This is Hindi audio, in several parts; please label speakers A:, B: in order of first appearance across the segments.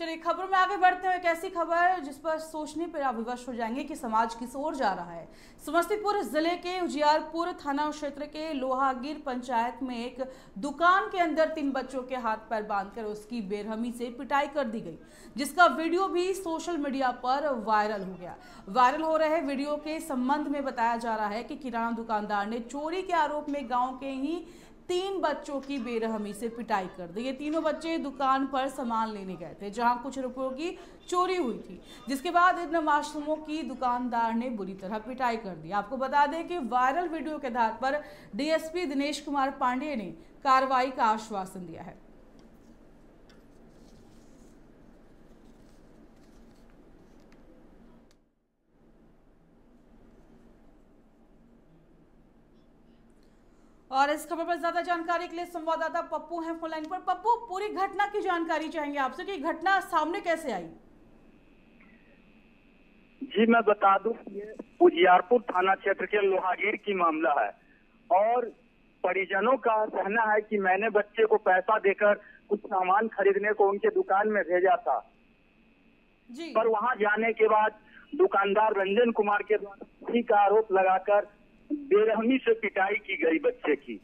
A: चलिए, खबर में आगे बढ़ते हुए एक ऐसी खबर जिस पर सोचने पर आप विवश हो जाएँगे कि समाज किस ओर जा रहा है। समस्तीपुर ज़िले के उजियारपुर थाना क्षेत्र के लोहागिर पंचायत में एक दुकान के अंदर तीन बच्चों के हाथ पैर बांधकर उसकी बेरहमी से पिटाई कर दी गई, जिसका वीडियो भी सोशल मीडिया पर वायरल हो गया। वायरल हो रहे वीडियो के संबंध में बताया जा रहा है कि किराना दुकानदार ने चोरी के आरोप में गाँव के ही तीन बच्चों की बेरहमी से पिटाई कर दी। ये तीनों बच्चे दुकान पर सामान लेने गए थे, जहाँ कुछ रुपयों की चोरी हुई थी। जिसके बाद इन मासूमों की दुकानदार ने बुरी तरह पिटाई कर दी। आपको बता दें कि वायरल वीडियो के आधार पर डीएसपी दिनेश कुमार पांडे ने कार्रवाई का आश्वासन दिया है। और इस खबर पर ज़्यादा जानकारी के लिए संवाददाता पप्पू हैं फ़ोन लाइन पर। पप्पू पूरी घटना की जानकारी चाहेंगे आपसे कि घटना सामने कैसे आई?
B: जी मैं बता दूँ ये उजियारपुर थाना क्षेत्र के लोहागीर की मामला है। और परिजनों का कहना है कि मैंने बच्चे को पैसा देकर कुछ सामान खरीदने को उनके दुकान में भेजा था।
A: जी।
B: पर वहाँ जाने के बाद दुकानदार रंजन कुमार के द्वारा का आरोप लगाकर बेरहमी से पिटाई की गई बच्चे की।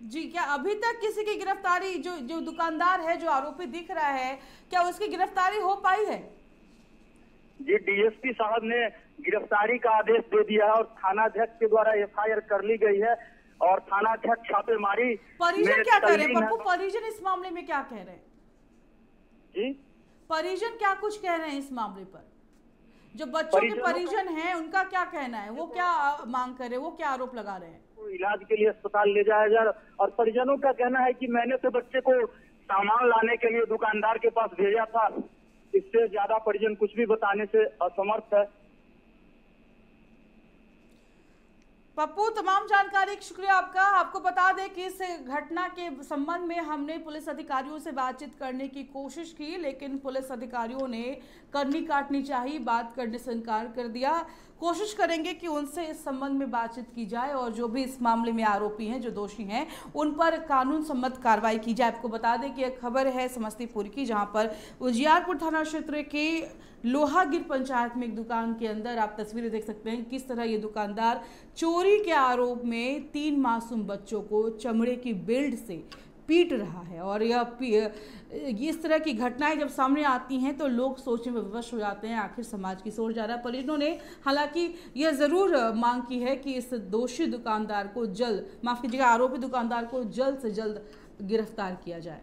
A: जी क्या अभी तक किसी की गिरफ्तारी जो जो दुकानदार है जो आरोपी दिख रहा है क्या उसकी गिरफ्तारी हो पाई है?
B: जी डीएसपी साहब ने गिरफ्तारी का आदेश दे दिया है और थानाध्यक्ष के द्वारा एफआईआर कर ली गई है और थाना थानाध्यक्ष छापेमारी
A: परिजन क्या कह रहे हैं। पप्पू परिजन इस मामले में क्या कह रहे हैं?
B: जी?
A: परिजन क्या कुछ कह रहे हैं इस मामले पर? जो बच्चों के
B: परिजन
A: हैं उनका क्या कहना है? वो क्या मांग कर रहे हैं? वो क्या आरोप लगा रहे हैं?
B: इलाज के लिए अस्पताल ले जाया जा और परिजनों का कहना है कि मैंने तो बच्चे को सामान लाने के लिए दुकानदार के पास भेजा था। इससे ज़्यादा परिजन कुछ भी बताने से असमर्थ है।
A: पप्पू, तमाम जानकारी, शुक्रिया आपका। आपको बता दें कि इस घटना के संबंध में हमने पुलिस अधिकारियों से बातचीत करने की कोशिश की, लेकिन पुलिस अधिकारियों ने करनी काटनी चाहिए, बात करने से इनकार कर दिया। कोशिश करेंगे कि उनसे इस संबंध में बातचीत की जाए और जो भी इस मामले में आरोपी हैं, जो दोषी हैं, उन पर कानून सम्मत कार्रवाई की जाए। आपको बता दें कि एक खबर है समस्तीपुर की, जहाँ पर उजियारपुर थाना क्षेत्र के लोहागिर पंचायत में एक दुकान के अंदर, आप तस्वीरें देख सकते हैं, किस तरह ये दुकानदार चोरी के आरोप में तीन मासूम बच्चों को चमड़े की बेल्ट से पीट रहा है और यह इस तरह की घटनाएँ जब सामने आती हैं तो लोग सोचने में विवश हो जाते हैं, आखिर समाज की सोच जा रहा है। परिजनों ने हालाँकि यह ज़रूर मांग की है कि इस दोषी दुकानदार को जल्द, माफ़ कीजिएगा, आरोपी दुकानदार को जल्द से जल्द गिरफ़्तार किया जाए।